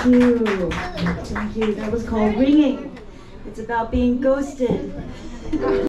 Thank you. Thank you. That was called Ringing. It's about being ghosted.